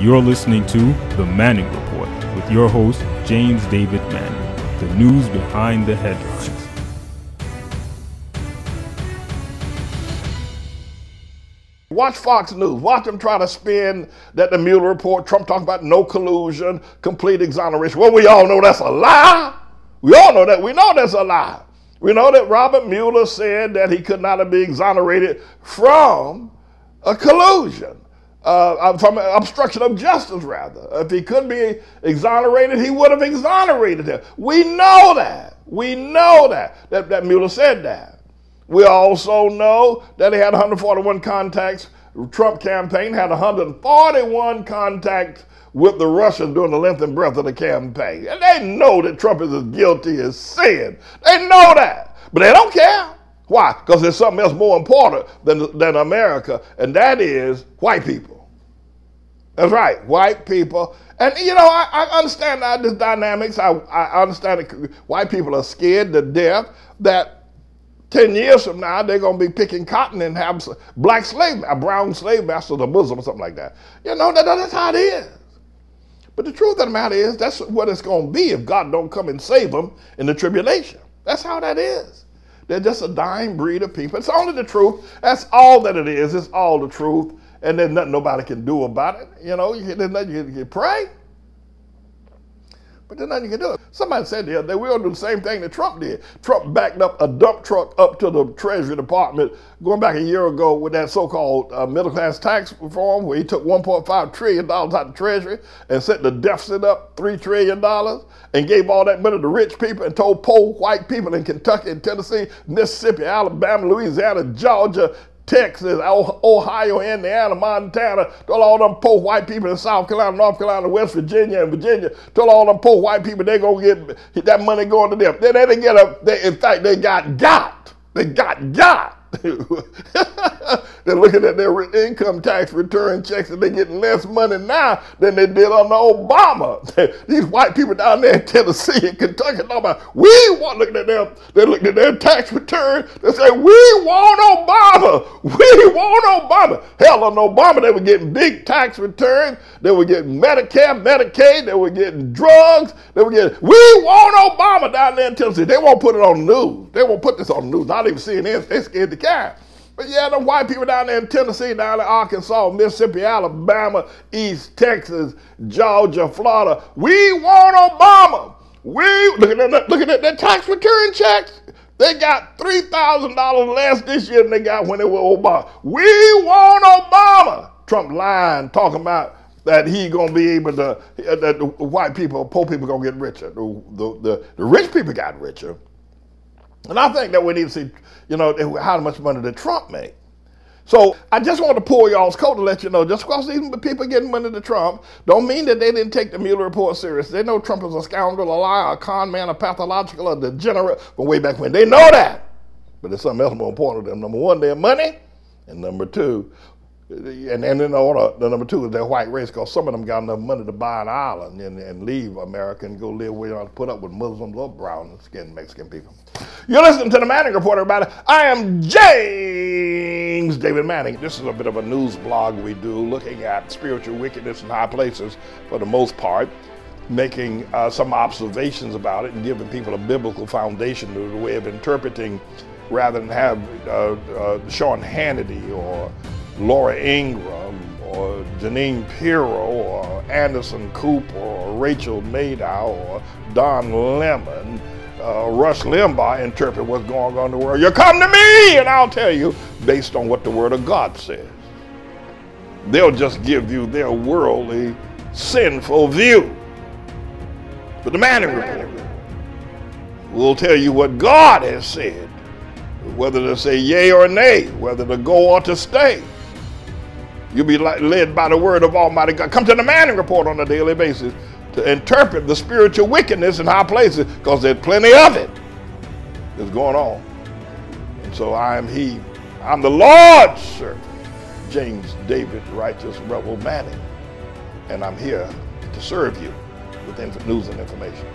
You're listening to The Manning Report with your host, James David Manning, the news behind the headlines. Watch Fox News. Watch them try to spin that the Mueller report, Trump talking about no collusion, complete exoneration. Well, we all know that's a lie. We all know that. We know that's a lie. We know that Robert Mueller said that he could not have been exonerated from a collusion, uh, from obstruction of justice, rather. If he could be exonerated, he would have exonerated him. We know that. We know that, that, that Mueller said that. We also know that he had 141 contacts. Trump campaign had 141 contacts with the Russians during the length and breadth of the campaign. And they know that Trump is as guilty as sin. They know that. But they don't care. Why? Because there's something else more important than, than America, and that is white people. That's right, white people. And you know, I, I understand this dynamics. I, I understand that white people are scared to death that 10 years from now, they're going to be picking cotton and have black slave, a brown slave masters, a Muslim or something like that. You know, that, that's how it is. But the truth of the matter is, that's what it's going to be if God don't come and save them in the tribulation. That's how that is. They're just a dying breed of people. It's only the truth. That's all that it is. It's all the truth. And there's nothing nobody can do about it. You know, nothing you can pray. But there's nothing you can do. Somebody said the other day, we're going to do the same thing that Trump did. Trump backed up a dump truck up to the Treasury Department going back a year ago with that so-called uh, middle class tax reform where he took $1.5 trillion out of the Treasury and set the deficit up $3 trillion and gave all that money to rich people and told poor white people in Kentucky and Tennessee, Mississippi, Alabama, Louisiana, Georgia, Texas, Ohio, Indiana, Montana, told all them poor white people in South Carolina, North Carolina, West Virginia, and Virginia, told all them poor white people they're going to get that money going to them. Then they didn't get a, they, in fact, they got got. They got got. they're looking at their income tax return checks and they're getting less money now than they did under Obama. These white people down there in Tennessee and Kentucky talking about, we want, looking at them, they're looking at their tax return, they say, we want Obama, we want Obama. Hell, on Obama, they were getting big tax returns, they were getting Medicare, Medicaid, they were getting drugs, they were getting, we want Obama down there in Tennessee. They won't put it on the news. They won't put this on the news, not even CNN, they're scared to care. But yeah, the white people down there in Tennessee, down in Arkansas, Mississippi, Alabama, East Texas, Georgia, Florida, we want Obama. We looking at looking at their tax return checks. They got three thousand dollars less this year than they got when they were Obama. We want Obama. Trump lying, talking about that he gonna be able to that the white people, poor people gonna get richer. The, the, the, the rich people got richer. And I think that we need to see, you know, how much money did Trump make? So I just want to pull y'all's coat to let you know, just because these people getting money to Trump, don't mean that they didn't take the Mueller report serious. They know Trump is a scoundrel, a liar, a con man, a pathological, a degenerate from way back when. They know that. But there's something else more important to them. Number one, their money. And number two, and, and then order, the number two is their white race, because some of them got enough money to buy an island and, and leave America and go live where you to put up with Muslims or brown skinned Mexican people. You're listening to the Manning Report, everybody. I am James David Manning. This is a bit of a news blog we do looking at spiritual wickedness in high places for the most part, making uh, some observations about it and giving people a biblical foundation to the way of interpreting rather than have uh, uh, Sean Hannity or Laura Ingraham or Jeanine Pirro or Anderson Cooper or Rachel Maddow or Don Lemon, uh, Rush Limbaugh interpret what's going on in the world. You come to me and I'll tell you based on what the Word of God says. They'll just give you their worldly, sinful view. But the Manning Report will tell you what God has said, whether to say yea or nay, whether to go or to stay. You'll be led by the word of Almighty God. Come to the Manning Report on a daily basis to interpret the spiritual wickedness in high places because there's plenty of it that's going on. And so I am he. I'm the Lord's servant, James David Righteous Rebel Manning. And I'm here to serve you with news and information.